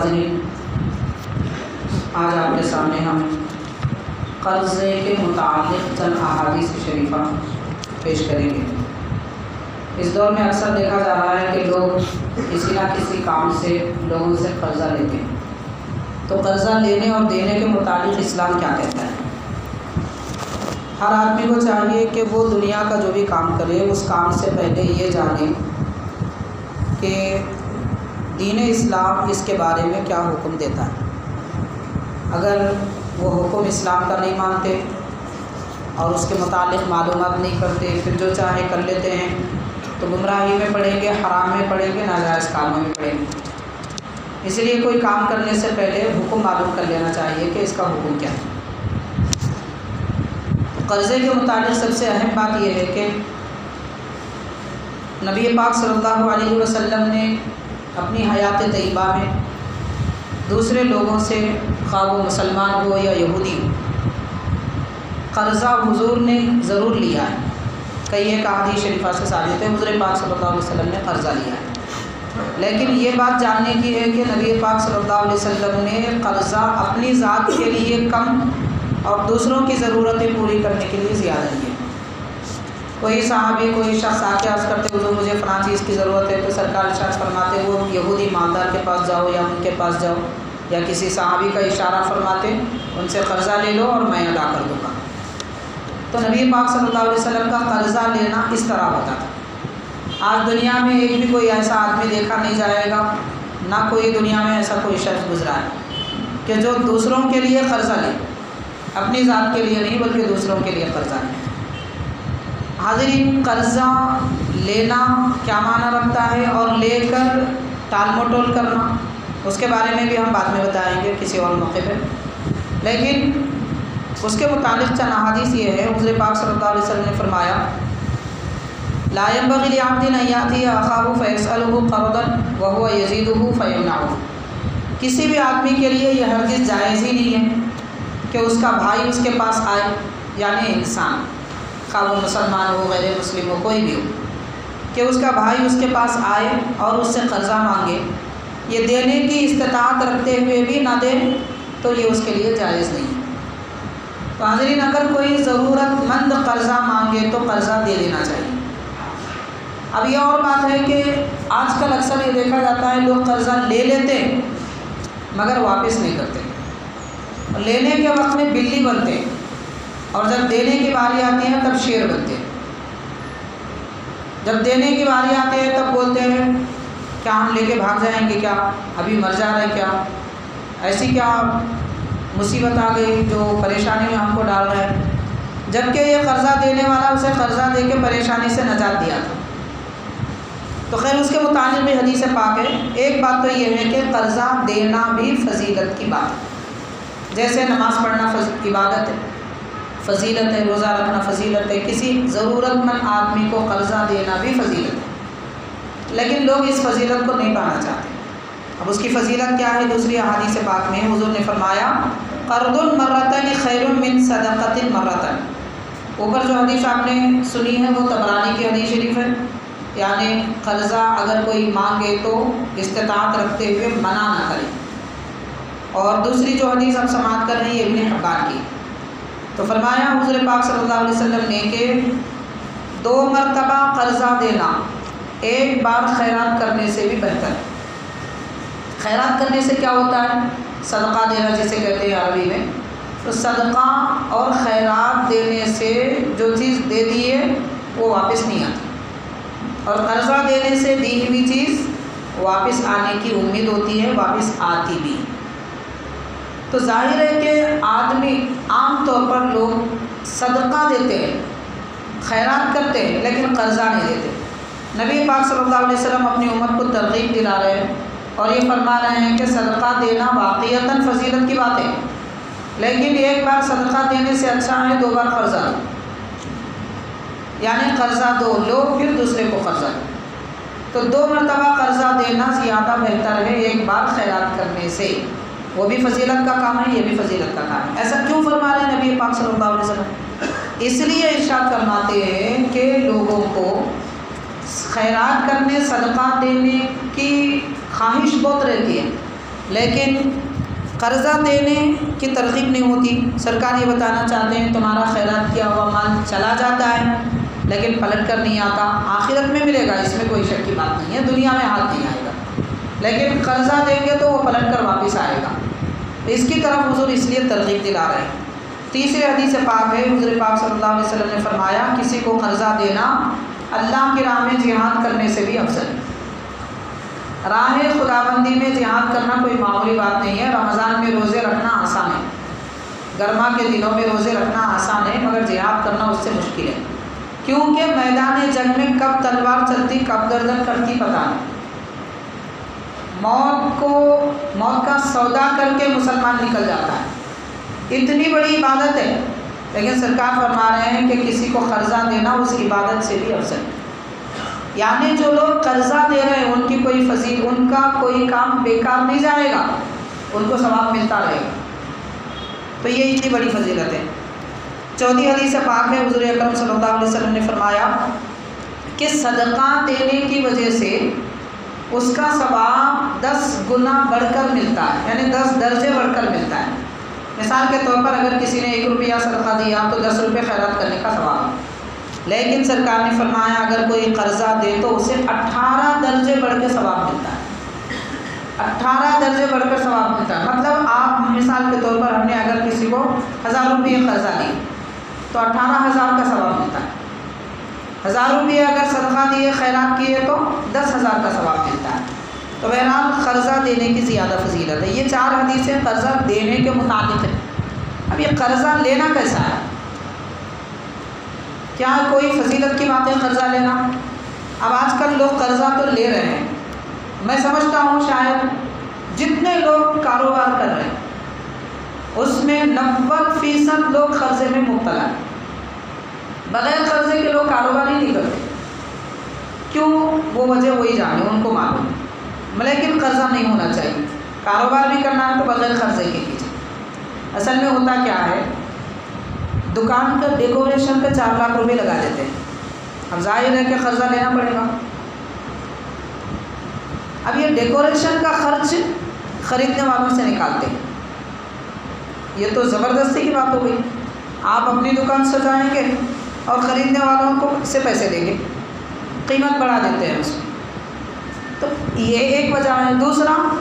हाजरीन आज आपके सामने हम कर्ज़े के मुतालिक चंद अहादीस शरीफा पेश करेंगे। इस दौर में अक्सर देखा जा रहा है कि लोग किसी ना किसी काम से लोगों से कर्ज़ा लेते हैं। तो कर्ज़ा लेने और देने के मुतालिक इस्लाम क्या कहता है? हर आदमी को चाहिए कि वो दुनिया का जो भी काम करे, उस काम से पहले ये जाने कि दीन इस्लाम इसके बारे में क्या हुक्म देता है? अगर वो हुक्म इस्लाम का नहीं मानते और उसके मुतालिक मालूम नहीं करते, फिर जो चाहे कर लेते हैं तो गुमराही में पढ़ेंगे हराम में पड़ेंगे, नाजायज़ कामों में पढ़ेंगे इसलिए कोई काम करने से पहले हुक्म मालूम कर लेना चाहिए कि इसका हुक्म क्या है। कर्ज़े के मुताबिक सबसे अहम बात यह है कि नबी पाक सल्लल्लाहु अलैहि वसल्लम ने अपनी हयात तयबा में। दूसरे लोगों से खा वो मुसलमान हो या यहूदी हो। कर्ज़ा हुजूर ने ज़रूर लिया है। कई एक आदि शरीफा से साबित है, हजूर पाक सल्लल्लाहु अलैहि वसल्लम ने कर्ज़ा लिया है। लेकिन ये बात जानने की है कि नबी पाक सल्लल्लाहु अलैहि वसल्लम ने कर्ज़ा अपनी ज़ात के लिए कम और दूसरों की ज़रूरतें पूरी करने के लिए ज़्यादा लिया कोई साहबी कोई शख्स आके अर्ज़ करते हुए तो मुझे फ़लाँ चीज़ की ज़रूरत है तो सरकार शख्स फरमाते वो यहूदी मालदार के पास जाओ या उनके पास जाओ, या किसी साहबी का इशारा फरमाते उनसे कर्ज़ा ले लो और मैं अदा कर दूँगा। तो नबी पाक सल्लल्लाहु अलैहि वसल्लम का कर्ज़ा लेना इस तरह होता था। आज दुनिया में एक भी कोई ऐसा आदमी देखा नहीं जाएगा, ना कोई दुनिया में ऐसा कोई शख्स गुजरा है, कि जो दूसरों के लिए कर्ज़ा ले, अपनी ज़ात के लिए नहीं, बल्कि दूसरों के लिए कर्ज़ा ले। हाजिरीन कर्ज़ा लेना क्या माना रखता है और लेकर टाल मटोल करना, उसके बारे में भी हम बाद में बताएँगे किसी और मौके पर लेकिन उसके मुतालिक चंद अहादीस ये है हजर पाक सल्लल्लाहु अलैहि वसल्लम ने फरमाया लायम बगिल आमदिन अयाती अखाबू फ़ैसलू क़रदन वह यजीदू फ़ैमनाऊ किसी भी आदमी के लिए यह हरगिज़ जायज़ ही नहीं है कि उसका भाई उसके पास आए, यानी इंसान। खा वो मुसलमान हो, गैर मुस्लिम हो, कोई भी हो, कि उसका भाई उसके पास आए और उससे कर्ज़ा मांगे। ये देने की इस्तात रखते हुए भी ना दे तो ये उसके लिए जायज़ नहीं तो हाजरीन, अगर कोई ज़रूरतमंद कर्ज़ा मांगे तो कर्ज़ा दे देना चाहिए। अब यह और बात है कि आजकल अक्सर ये देखा जाता है, लोग कर्ज़ा ले लेते हैं, मगर वापस नहीं करते। लेने के वक्त में बिल्ली बनते हैं। और जब देने की बारी आती है, तब शेर बनते हैं। जब देने की बारी आती है, तब बोलते हैं, क्या हम लेके भाग जाएँगे क्या? अभी मर जा रहे हैं क्या? ऐसी क्या मुसीबत आ गई जो परेशानी में हमको डाल रहा है? जबकि ये कर्ज़ा देने वाला उसे कर्ज़ा दे के परेशानी से नजात दिया था। तो खैर, उसके मुताबिक भी हदीस पाक है। एक बात तो ये है कि कर्ज़ा देना भी फजीलत की बात है। जैसे नमाज़ पढ़ना इबादत है। फ़जीलत है, रोज़ा रखना फ़जीलत है, किसी ज़रूरतमंद आदमी को कर्ज़ा देना भी फ़जीलत है। लेकिन लोग इस फजीलत को नहीं पाना चाहते। अब उसकी फजीलत क्या है? दूसरी अहादी से पाक में हुजूर ने फरमाया, कर्दुल मर्रतन खैर मिन सदक़तिन मर्रतन। ऊपर जो हदीस आपने सुनी है, वो तबरानी की हदीस शरीफ है। यानी कर्ज़ा अगर कोई मांगे तो इस्तात रखते हुए मना ना करे। और दूसरी जो हदीस आप समाप्त कर रही है इबन हब्बान की। तो फरमाया, हुजूर पाक सल्लल्लाहु अलैहि वसल्लम ने कि दो मरतबा कर्ज़ा देना एक बार खैरात करने से भी बेहतर। खैरात करने से क्या होता है? सदका देना जिसे कहते हैं अरबी में। तो सदका और खैरात देने से जो चीज़ दे दी है, वो वापस नहीं आती। और कर्ज़ा देने से दी हुई चीज़ वापस आने की उम्मीद होती है, वापस आती भी। तो ज़ाहिर है कि आदमी आम तौर पर लोग सदका देते हैं, खैरात करते हैं, लेकिन कर्ज़ा नहीं देते। नबी पाक सल्लल्लाहु अलैहि वसल्लम अपनी उम्मत को तरगीब दिला रहे हैं और ये फरमा रहे हैं कि सदका देना वाक़ता फजीलत की बात है। लेकिन एक बार सदका देने से अच्छा है, दो बार कर्ज़ा दो। यानी कर्ज़ा दो लो फिर दूसरे को कर्ज़ा दो। तो दो मरतबा कर्ज़ा देना ज़्यादा बेहतर है, एक बार खैरात करने से। वो भी फजीलत का काम है, ये भी फजीलत का काम है। ऐसा क्यों फरमा रहे हैं नबी पाक सल्लल्लाहु अलैहि वसल्लम? इसलिए इरशाद फरमाते हैं कि लोगों को खैरात करने, सदका देने की ख्वाहिश बहुत रहती है। लेकिन कर्ज़ा देने की तरकीब नहीं होती। सरकार ये बताना चाहते हैं, तुम्हारा खैरात किया हुआ माल चला जाता है, लेकिन पलट कर नहीं आता। आखिरत में मिलेगा, इसमें कोई शक की बात नहीं है। दुनिया में हाथ नहीं आएगा। लेकिन कर्ज़ा देंगे तो वो पलट कर वापस आएगा। इसकी तरफ़ हजूर इसलिए तरगीब दिला रहे हैं। तीसरे हदीस पाक है, हजूर पाक सल्लल्लाहु अलैहि वसल्लम ने फरमाया, किसी को कर्ज़ा देना अल्लाह की राह में जिहाद करने से भी अफजल है। राह खुदाबंदी में जिहाद करना कोई मामूली बात नहीं है, रमज़ान में रोज़े रखना आसान है। गर्मा के दिनों में रोज़े रखना आसान है, मगर जिहाद करना उससे मुश्किल है। क्योंकि मैदान जंग में कब तलवार चलती, कब गर्दन करती पता नहीं। मौत को, मौत का सौदा करके मुसलमान निकल जाता है। इतनी बड़ी इबादत है। लेकिन सरकार फरमा रहे हैं कि किसी को कर्ज़ा देना उस इबादत से भी अफसर यानी जो लोग कर्ज़ा दे रहे हैं, उनकी कोई फजील, उनका कोई काम बेकार नहीं जाएगा। उनको सवाब मिलता रहेगा। तो ये इतनी बड़ी फजीलत है। चौथी हदीस पाक में हजूर अकरम सल्लल्लाहु अलैहि वसल्लम ने फरमाया कि सदका देने की वजह से उसका सवाब दस गुना बढ़कर मिलता है, यानी दस दर्जे बढ़कर मिलता है। मिसाल के तौर पर अगर किसी ने एक रुपया सदका दिया तो दस रुपये खैरात करने का सवाब लेकिन सरकार ने फरमाया, अगर कोई कर्ज़ा दे तो उसे अट्ठारह दर्जे बढ़ के सवाब मिलता है। अट्ठारह दर्जे बढ़कर सवाब मिलता है। मतलब आप मिसाल के तौर पर हमने अगर किसी को हज़ार रुपये कर्ज़ा दी तो अट्ठारह हज़ार का सवाब मिलता है। हज़ार रुपये अगर सदका दिए, खैरात किए तो दस हज़ार का सवाब मिलता है। तो बहरहाल, कर्ज़ा देने की ज़्यादा फजीलत है। ये चार हदीसें कर्ज़ा देने के मुताबिक है। अब ये कर्ज़ा लेना कैसा है? क्या कोई फजीलत की बात है कर्ज़ा लेना? अब आजकल लोग कर्ज़ा तो ले रहे हैं। मैं समझता हूँ शायद जितने लोग कारोबार कर रहे हैं, उसमें नब्बे फ़ीसद लोग कर्ज़े में मुबतला हैं। बगैर कर्ज़े के लोग कारोबार ही नहीं करते। क्यों? वो वजह वही जाने, उनको मालूम। लेकिन कर्ज़ा नहीं होना चाहिए। कारोबार भी करना है तो बगैर कर्ज़े के कीजिए। असल में होता क्या है? दुकान का डेकोरेशन पे चार लाख रुपए लगा देते हैं। अब ज़ाहिर है कि कर्ज़ा लेना पड़ेगा। अब ये डेकोरेशन का खर्च ख़रीदने वालों से निकालते हैं। ये तो ज़बरदस्ती की बात हो गई। आप अपनी दुकान सजाएँगे और ख़रीदने वालों को से पैसे देंगे। कीमत बढ़ा देते हैं उसमें। तो ये एक वजह है। दूसरा,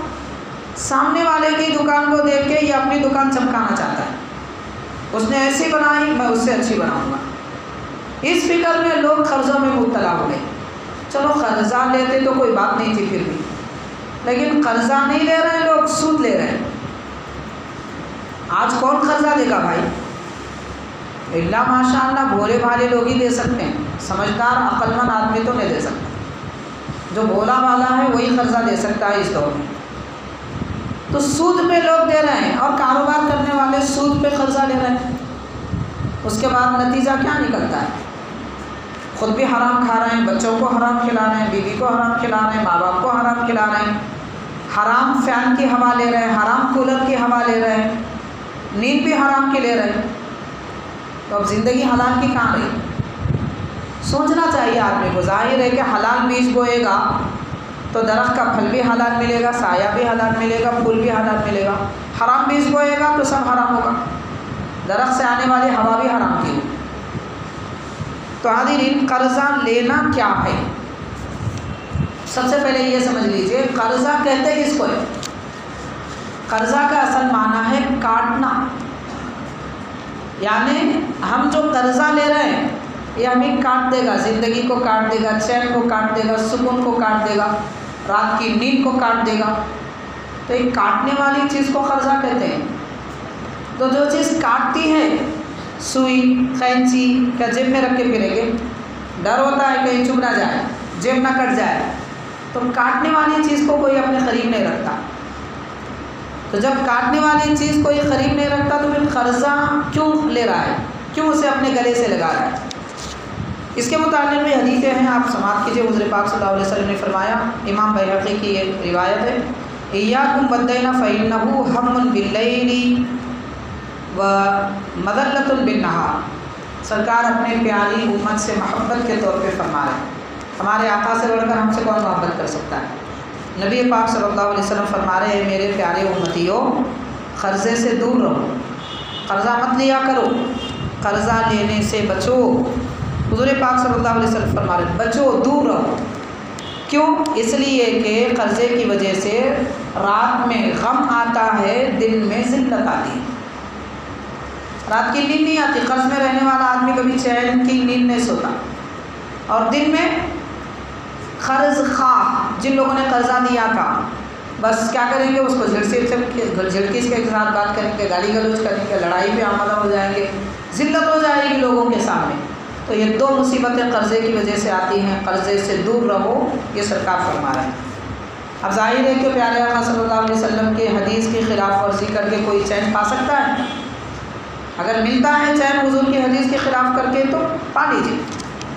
सामने वाले की दुकान को देख के ये अपनी दुकान चमकाना चाहता है। उसने ऐसी बनाई, मैं उससे अच्छी बनाऊँगा। इस फ़िक्र में लोग कर्ज़ों में मुबतला हो गए। चलो, कर्ज़ा लेते तो कोई बात नहीं थी फिर भी। लेकिन कर्ज़ा नहीं ले रहे लोग सूद ले रहे हैं। आज कौन कर्ज़ा देगा भाई? इल्ला माशाल्लाह भोले भाले लोग ही दे सकते हैं। समझदार, अक्लमंद आदमी तो नहीं दे सकता। जो भोला वाला है, वही कर्ज़ा दे सकता है इस दौर में। तो सूद पे लोग दे रहे हैं और कारोबार करने वाले सूद पे कर्ज़ा ले रहे हैं। उसके बाद नतीजा क्या निकलता है? खुद भी हराम खा रहे हैं, बच्चों को हराम खिला रहे हैं, बीवी को हराम खिला रहे हैं माँ बाप को हराम खिला रहे हैं। हराम फ़ैन की हवा ले रहे हैं हराम कूलर की हवा ले रहे हैं नींद भी हराम की ले रहे हैं। तो अब ज़िंदगी हलाल की कहाँ रही? सोचना चाहिए आदमी को। ज़ाहिर है कि हलाल बीज बोएगा तो दरख्त का फल भी हलाल मिलेगा, साया भी हलाल मिलेगा, फूल भी हलाल मिलेगा। हराम बीज बोएगा तो सब हराम होगा। दरख्त से आने वाली हवा भी हराम की तो हाजिरीन कर्ज़ा लेना क्या है? सबसे पहले ये समझ लीजिए, कर्ज़ा कहते किसको? है कर्ज़ा का असल माना है काटना। यानी हम जो कर्ज़ा ले रहे हैं, ये हमें काट देगा, ज़िंदगी को काट देगा, चैन को काट देगा, सुकून को काट देगा, रात की नींद को काट देगा। तो एक काटने वाली चीज़ को कर्ज़ा कहते हैं। तो जो चीज़ काटती है, सुई, कैंची, क्या जेब में रख के फिरेंगे? डर होता है कहीं चुभ ना जाए, जेब ना कट जाए। तो काटने वाली चीज़ को कोई अपने करीब नहीं रखता। तो जब काटने वाली चीज़ कोई करीब नहीं रखता तो फिर कर्ज़ा क्यों ले रहा है? क्यों उसे अपने गले से लगा रहा है? इसके मुताबिक भी हदीतें हैं। आप समाप्त कीजिए। हजर पाक वसल्लम ने फरमाया, इमाम बैहक़ी की ये रिवायत है ईयाकुम बद्दैना फ़ैनहु हमन बिल्लैली व मदल्लतुन बिन नहार सरकार अपने प्यारी उम्मत से मोहब्बत के तौर पे फरमा रहे हैं। हमारे आका से बढ़कर हमसे कौन मोहब्बत कर सकता है? नबी पाक सल्लल्लाहु अलैहि वसल्लम फरमा रहे हैं, मेरे प्यारे उम्मतियों, कर्ज़े से दूर रहो। कर्ज़ा मत लिया करो। कर्ज़ा लेने से बचो। हजूर पाक सल्लल्लाहु अलैहि वसल्लम फरमा रहे बचो, दूर रहो। क्यों? इसलिए कि कर्ज़े की वजह से रात में गम आता है, दिन में ज़िल्लत आती है। रात की नींद नहीं आती। कर्ज में रहने वाला आदमी कभी चैन की नींद नहीं सोता। और दिन में कर्ज खा। जिन लोगों ने कर्जा दिया था, बस क्या करेंगे उसको झिड़सी झिड़की के साथ बात करेंगे, गाली गलौज करेंगे, लड़ाई में आमदा हो जाएँगे, ज़िल्लत हो जाएगी लोगों के सामने। तो ये दो मुसीबतें कर्ज़े की वजह से आती हैं, कर्ज़े से दूर रहो, ये सरकार फरमा रहे हैं। अब ज़ाहिर है कि प्यारे आका सल्लल्लाहु अलैहि वसल्लम के हदीस की खिलाफ वर्जी करके कोई चैन पा सकता है? अगर मिलता है चैन हजूर की हदीस के ख़िलाफ़ करके तो पा लीजिए।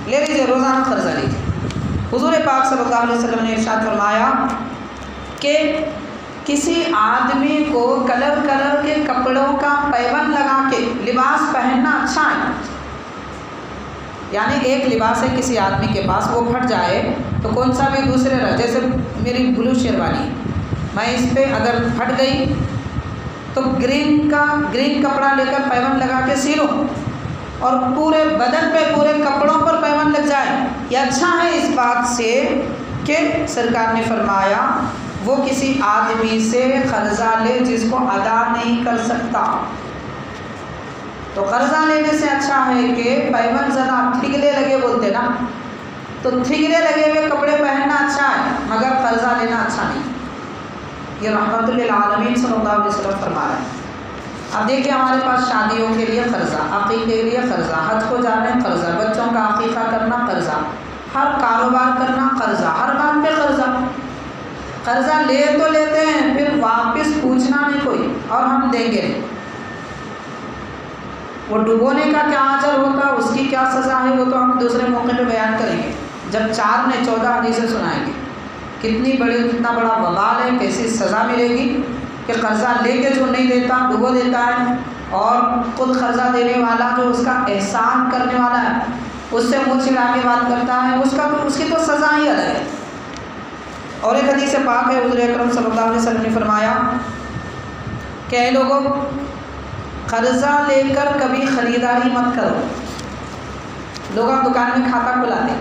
ले लीजिए, रोज़ाना कर्जा लीजिए। हजूर पाक सल्लल्लाहु अलैहि ने इरशाद फरमाया कि किसी आदमी को कलर कलर के कपड़ों का पैबंद लगा के लिबास पहनना अच्छा है? यानी एक लिबास है किसी आदमी के पास, वो फट जाए तो कौन सा भी दूसरे रह जैसे मेरी ब्लू शेरवानी, मैं इस पर अगर फट गई तो ग्रीन का, ग्रीन कपड़ा लेकर पैबंद लगा के सी लो और पूरे बदन पे, पूरे कपड़ों पर पैबंद लग जाए। ये अच्छा है इस बात से कि सरकार ने फरमाया, वो किसी आदमी से कर्जा ले जिसको अदा नहीं कर सकता। तो कर्जा लेने से अच्छा है कि पैबंद ज़रा ठिगले लगे बोलते ना तो थिगले लगे हुए कपड़े पहनना अच्छा है, मगर कर्जा लेना अच्छा नहीं। ये रहमतुल्लामीन सल्लल्लाहु अलैहि वसल्लम फरमा रहे हैं। अब देखिए, हमारे पास शादियों के लिए कर्ज़ा अकीक़े के लिए कर्ज़ा, हज को जा रहे हैं, कर्ज़ा, बच्चों का अकीक़ा करना, कर्ज़ा। हर कारोबार करना, कर्ज़ा, हर काम पे कर्ज़ा। कर्ज़ा ले तो लेते हैं, फिर वापस पूछना नहीं कोई, और हम देंगे वो डुबोने का क्या अजर होगा, उसकी क्या सज़ा है, वो तो हम दूसरे मौके पे बयान करेंगे। जब चार ने चौदह हदीसें सुनाएँगे। कितनी बड़ी, कितना बड़ा बवाल है, कैसी सज़ा मिलेगी। कि कर्ज़ा लेके जो नहीं देता, वो देता है। और खुद कर्ज़ा देने वाला जो उसका एहसान करने वाला है, उससे मुँह छिड़ा के बात करता है, उसका तो उसकी तो सज़ा ही अलग है। और एक हदीस पाक है, हजूर अक्रम सल्लल्लाहु ने फरमाया कि लोगों, कर्ज़ा लेकर कभी ख़रीदारी मत करो। लोग दुकान में खाता खुलाते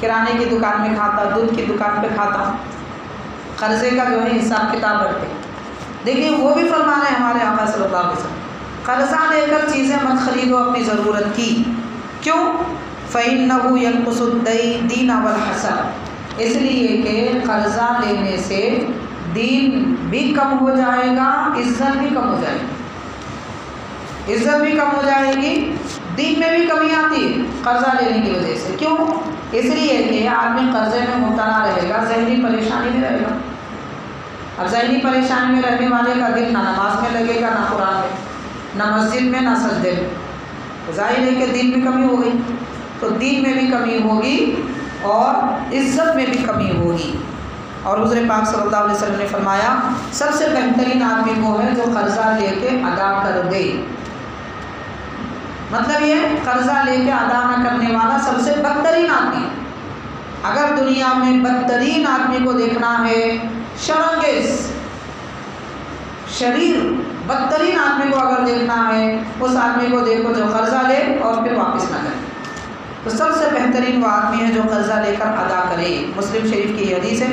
किराने की दुकान में खाता, दूध की दुकान पे खाता। कर्ज़े का जो है हिसाब किताब रखते देखिए, वो भी फरमा रहे हैं हमारे आका सल्लल्लाहु अलैहि वसल्लम कर्ज़ा लेकर चीज़ें मत खरीदो अपनी ज़रूरत की। क्यों? फ़ैन नबू यलकुसुद्दई दीन अवल हसन। इसलिए कि कर्ज़ा लेने से दीन भी कम हो जाएगा, इज़्ज़त भी कम हो जाएगी। इज़्ज़त भी कम हो जाएगी, दीन में भी कमी आती है कर्ज़ा लेने की वजह से। क्यों? इसलिए कि आदमी कर्जे में मुबतला रहेगा जहनी परेशानी में रहेगा। अब जहनी परेशानी में रहने वाले का दिल ना नमाज़ में लगेगा, ना कुरान में। ना मस्जिद में, ना सजदे में। तो ज़ाहिर है कि दिन में कमी हो गई। तो दिन में भी कमी होगी और इज़्ज़त में भी कमी होगी। और हजर पाक सल्लल्लाहु अलैहि वसल्लम ने फरमाया, सबसे बेहतरीन आदमी वो है जो कर्ज़ा लेके अदा कर दे। मतलब ये, कर्जा लेके अदा न करने वाला सबसे बदतरीन आदमी अगर दुनिया में बदतरीन आदमी को देखना है शरंगेज। शरीर बदतरीन आदमी को अगर देखना है, उस आदमी को देखो जो कर्जा ले और फिर वापस ना करे। तो सबसे बेहतरीन वो आदमी है जो कर्जा लेकर अदा करे। मुस्लिम शरीफ की हदीस है।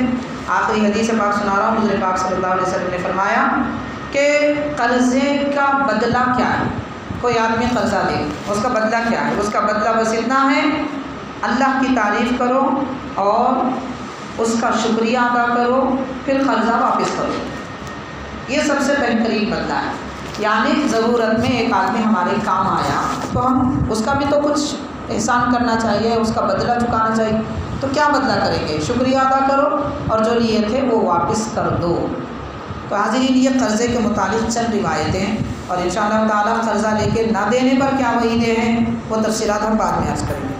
आखिरी हदीस पाक सुना रहा हूँ पाक सल्लल्लाहु अलैहि वसल्लम ने फरमाया कि कर्ज़े का बदला क्या है? कोई आदमी कर्जा दे उसका बदला क्या है? उसका बदला बस इतना है, अल्लाह की तारीफ़ करो और उसका शुक्रिया अदा करो, फिर कर्जा वापस करो। ये सबसे बेहतरीन बदला है। यानी ज़रूरत में एक आदमी हमारे काम आया तो हम उसका भी तो कुछ एहसान करना चाहिए, उसका बदला चुकाना चाहिए तो क्या बदला करेंगे? शुक्रिया अदा करो और जो लिए थे वो वापस कर दो। तो हाजिर ये कर्ज़े के मुतालिक चंद रिवायतें और इन ताला कर्ज़ा लेके ना देने पर क्या वहीदे हैं, वो तफसीत हम बाद में आज करेंगे।